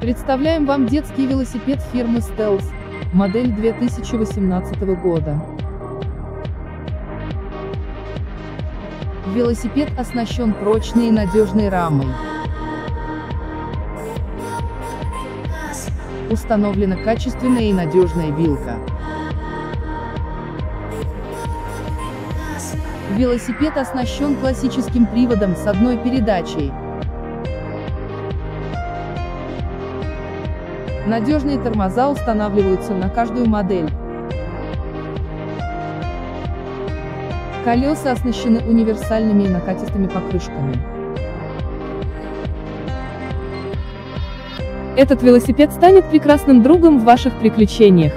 Представляем вам детский велосипед фирмы Stealth, модель 2018 года. Велосипед оснащен прочной и надежной рамой. Установлена качественная и надежная вилка. Велосипед оснащен классическим приводом с одной передачей. Надежные тормоза устанавливаются на каждую модель. Колеса оснащены универсальными и накатистыми покрышками. Этот велосипед станет прекрасным другом в ваших приключениях.